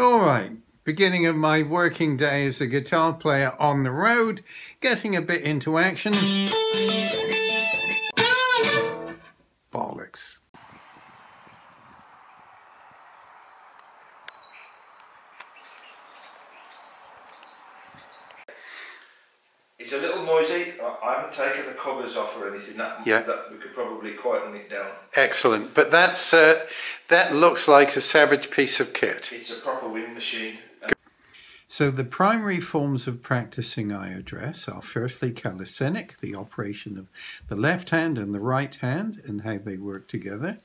All right, beginning of my working day as a guitar player on the road, getting a bit into action. Bollocks. It's a little noisy. I I haven't taken the covers off or anything. That, Yeah. that we could probably quieten it down. Excellent, but that's uh, that looks like a savage piece of kit. It's a proper wind machine. So the primary forms of practicing I address are firstly calisthenic, the operation of the left hand and the right hand and how they work together.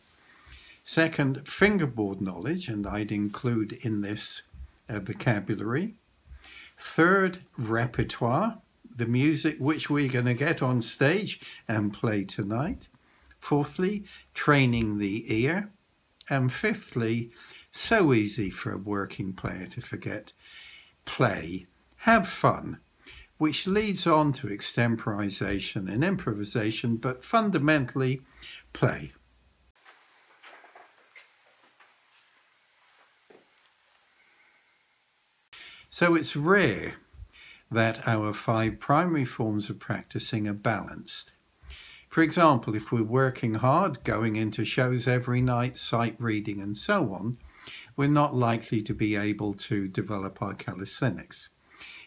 Second, fingerboard knowledge, and I'd include in this uh, vocabulary. Third, repertoire, the music which we're going to get on stage and play tonight. Fourthly, training the ear. And fifthly, so easy for a working player to forget, play, have fun, which leads on to extemporization and improvisation, but fundamentally, play. So it's rare that our five primary forms of practicing are balanced. For example, if we're working hard, going into shows every night, sight reading, and so on, we're not likely to be able to develop our calisthenics.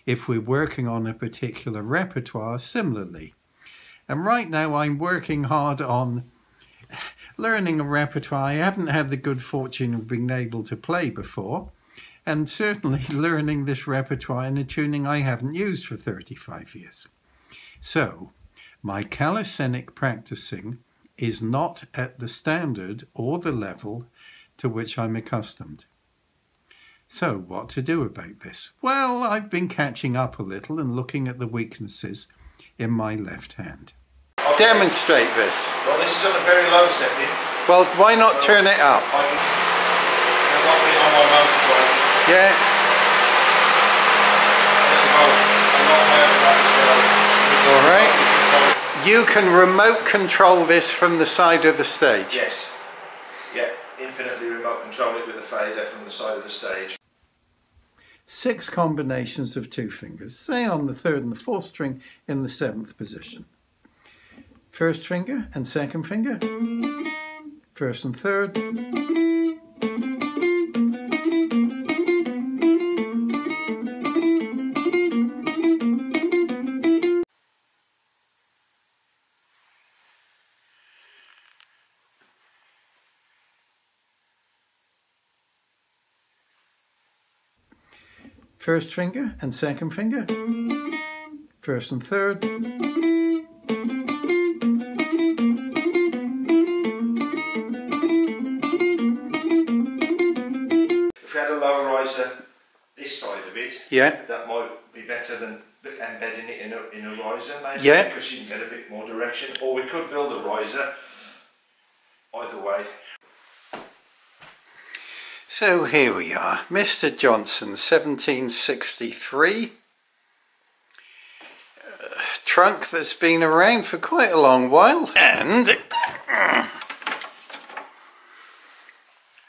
If we're working on a particular repertoire, similarly. And right now, I'm working hard on learning a repertoire I haven't had the good fortune of being able to play before, and certainly learning this repertoire in a tuning I haven't used for 35 years. So, my calisthenic practicing is not at the standard or the level to which I'm accustomed. So, what to do about this? Well, I've been catching up a little and looking at the weaknesses in my left hand. I'll Demonstrate this. Well, this is on a very low setting. Well, why not turn it up? I can. I want me on my motorbike. Yeah, all right. You can remote control this from the side of the stage. Yes. Yeah, infinitely remote control it with a fader from the side of the stage. Six combinations of two fingers, say on the third and the fourth string in the seventh position. First finger and second finger, first and third, first finger and second finger, first and third, If we had a lower riser this side of it, yeah, that might be better than embedding it in a, in a riser maybe Yeah. because you can get a bit more direction. Or we could build a riser either way So here we are, Mr. Johnson, 1763. Uh, trunk that's been around for quite a long while, and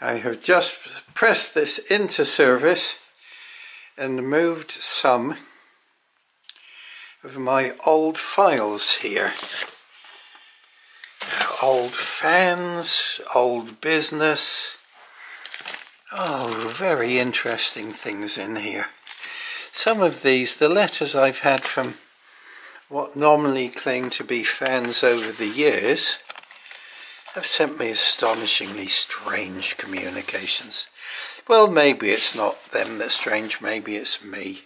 I have just pressed this into service and moved some of my old files here. Old fans, old business. Oh, very interesting things in here. Some of these, the letters I've had from what normally claim to be fans over the years, have sent me astonishingly strange communications. Well, maybe it's not them that's strange, maybe it's me.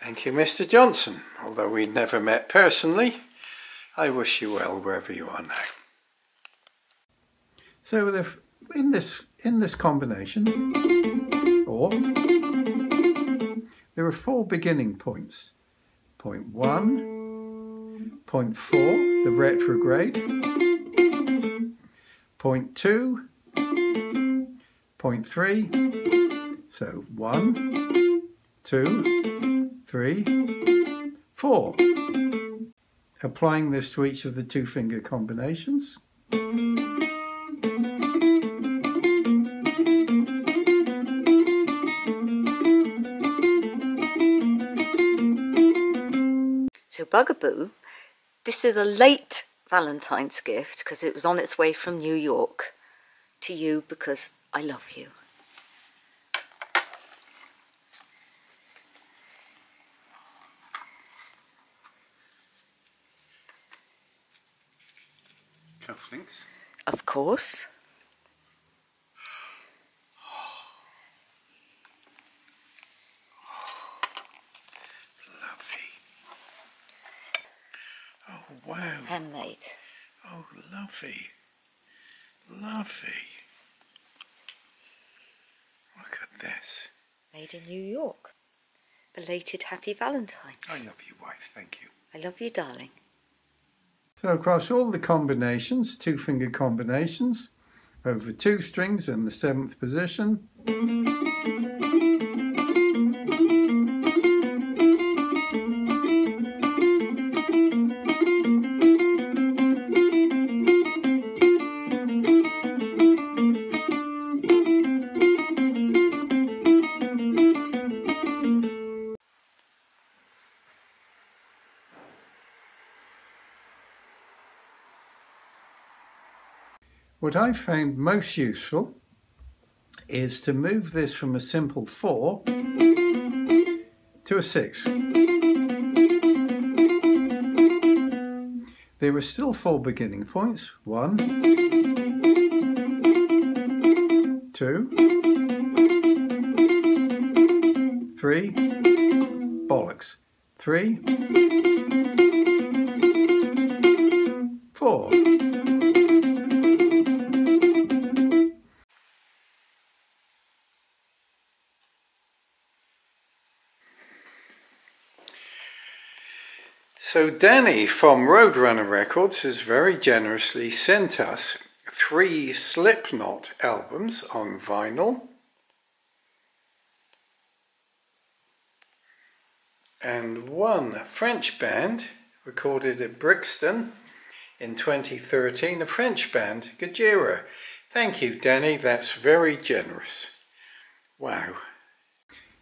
Thank you, Mr. Johnson. Although we'd never met personally, I wish you well wherever you are now. So in this in this combination, or there are four beginning points. Point one, point four, the retrograde. Point two, point three. So one, two, three, four applying this to each of the two finger combinations. So Bugaboo, this is a late Valentine's gift because it was on its way from New York to you because I love you. Cufflinks. Of course. Lovely. Oh, wow. Handmade. Oh, lovely. Lovely. Look at this. Made in New York. Belated happy Valentine's. I love you, wife. Thank you. I love you, darling. So across all the combinations, two finger combinations, over two strings in the seventh position. What I found most useful is to move this from a simple 4 to a 6. There are still four beginning points. One, two, three, bollocks. Three, So Danny from Roadrunner Records has very generously sent us three Slipknot albums on vinyl and one French band recorded at Brixton in 2013, a French band, Gojira. Thank you, Danny, that's very generous. Wow.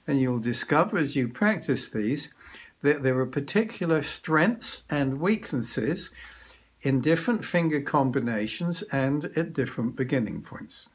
And you'll discover as you practice these that there are particular strengths and weaknesses in different finger combinations and at different beginning points.